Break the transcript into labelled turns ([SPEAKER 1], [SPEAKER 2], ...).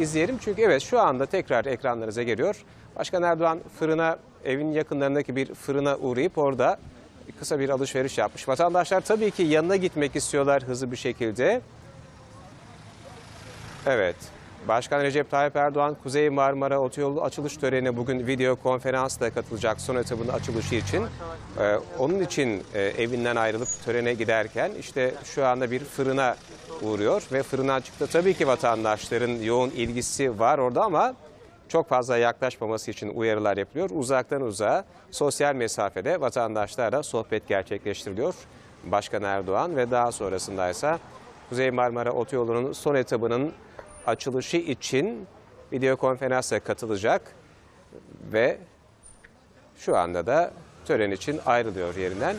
[SPEAKER 1] izleyelim. Çünkü evet şu anda tekrar ekranlarınıza geliyor. Başkan Erdoğan fırına, evin yakınlarındaki bir fırına uğrayıp orada kısa bir alışveriş yapmış. Vatandaşlar tabii ki yanına gitmek istiyorlar hızlı bir şekilde. Evet. Başkan Recep Tayyip Erdoğan Kuzey Marmara Otoyolu açılış törenine bugün video konferansla katılacak son etabının açılışı için. Ee, onun için e, evinden ayrılıp törene giderken işte şu anda bir fırına uğruyor ve fırına çıktı. Tabii ki vatandaşların yoğun ilgisi var orada ama çok fazla yaklaşmaması için uyarılar yapılıyor. Uzaktan uzağa sosyal mesafede vatandaşlarla sohbet gerçekleştiriliyor. Başkan Erdoğan ve daha sonrasında ise Kuzey Marmara Otoyolu'nun son etabının açılışı için video konferansa katılacak ve şu anda da tören için ayrılıyor yerinden.